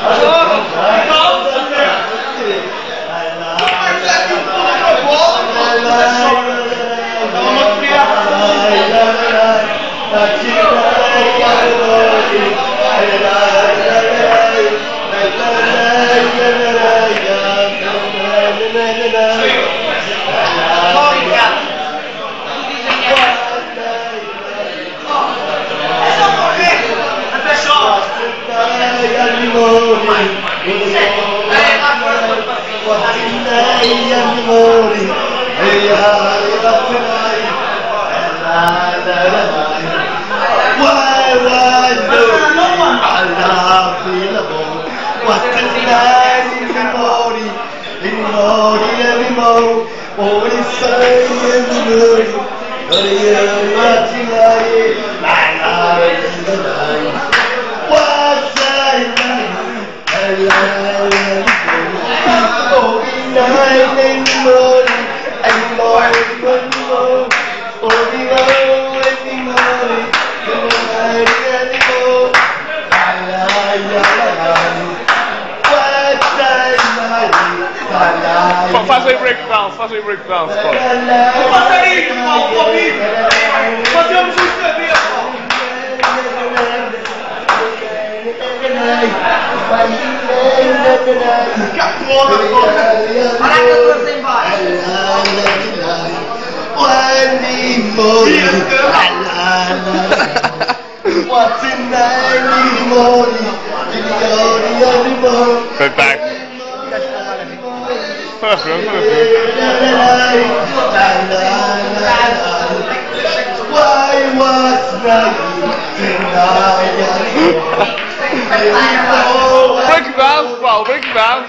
走，走，走！来啦，哥们儿，咱去走个光。来啦，咱们去。来啦，来来来，来起来，干活去。حيا لنوري هيا لبكراي هلا لبكراي وودوا على في لبو وكلاني لنوري لنوري لنوري ولساني لنوري هيا لبكراي Fazer breakdowns, fazer breakdowns, pô. Fazer isso, What's back. Why was Big mouth, Paul, big mouth.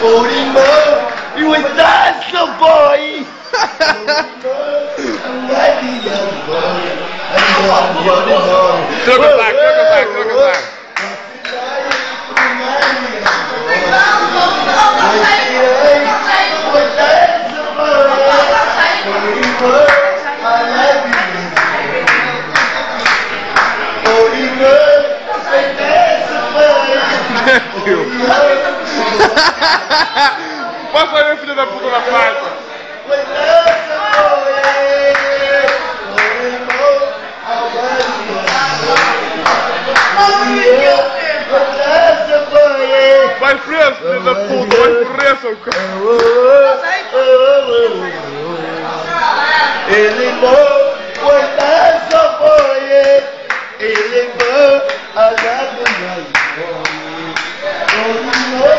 Orimo, he was that's the boy. I'm ready, young boy. I'm running on. it back, circle back, circle back. Passa aí, filho da puta na faixa. Vai preso, filho da puta, vai preso, cara. Ele bom, foi dessa foi Ele bom, a gata vai Ele